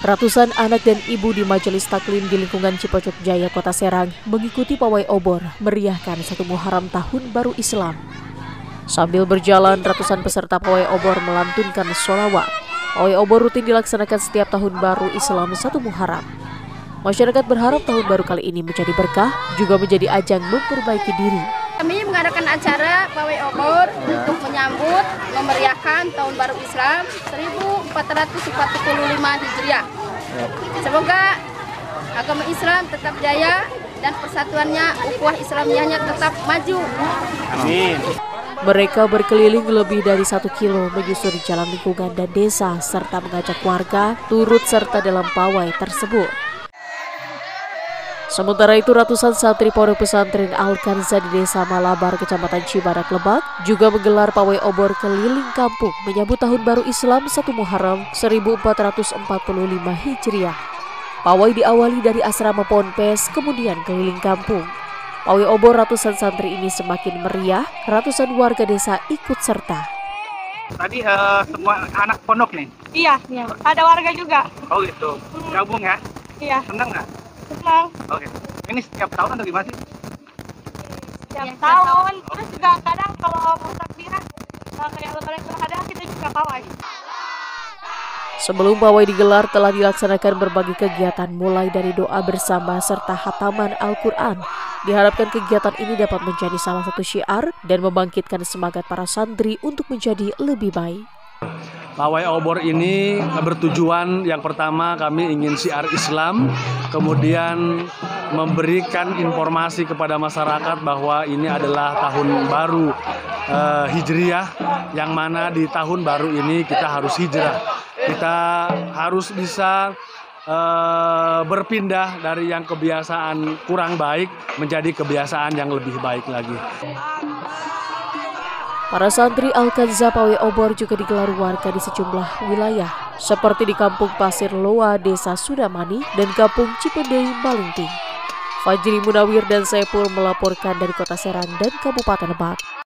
Ratusan anak dan ibu di Majelis Taklim di lingkungan Cipocok Jaya, Kota Serang mengikuti pawai obor meriahkan satu Muharram Tahun Baru Islam. Sambil berjalan, ratusan peserta pawai obor melantunkan sholawat. Pawai obor rutin dilaksanakan setiap tahun baru Islam satu Muharram. Masyarakat berharap tahun baru kali ini menjadi berkah, juga menjadi ajang memperbaiki diri. Kami mengadakan acara pawai obor untuk menyambut memeriahkan tahun baru Islam 1445 Hijriah. Semoga agama Islam tetap jaya dan persatuannya ukhuwah Islamiahnya tetap maju. Amin. Mereka berkeliling lebih dari satu kilo menyusuri jalan lingkungan dan desa serta mengajak warga turut serta dalam pawai tersebut. Sementara itu ratusan santri pondok pesantren Al-Kanza di Desa Malabar, Kecamatan Cibadak, Lebak juga menggelar pawai obor keliling kampung menyambut Tahun Baru Islam 1 Muharram 1445 Hijriah. Pawai diawali dari asrama Ponpes, kemudian keliling kampung. Pawai obor ratusan santri ini semakin meriah, ratusan warga desa ikut serta. Tadi uh, semua anak pondok nih? Iya, iya. ada warga juga. Oh gitu, gabung ya? Iya. Senang nggak? Oke. Ini setiap tahun atau gimana sih? Setiap ya, tahun. Terus juga kadang kalau mau takbiran kayak lebaran ada kita juga pawai. Sebelum pawai digelar telah dilaksanakan berbagai kegiatan mulai dari doa bersama serta hataman Al-Quran. Diharapkan kegiatan ini dapat menjadi salah satu syiar dan membangkitkan semangat para santri untuk menjadi lebih baik. Pawai obor ini bertujuan yang pertama kami ingin siar Islam, kemudian memberikan informasi kepada masyarakat bahwa ini adalah tahun baru uh, Hijriah yang mana di tahun baru ini kita harus hijrah. Kita harus bisa uh, berpindah dari yang kebiasaan kurang baik menjadi kebiasaan yang lebih baik lagi. Para santri Al-Kanza Pawai Obor juga digelar warga di sejumlah wilayah, seperti di Kampung Pasir Loa, Desa Sudamani, dan Kampung Cipendei, Malingting. Fajri Munawir dan Saipul melaporkan dari Kota Serang dan Kabupaten Lebak.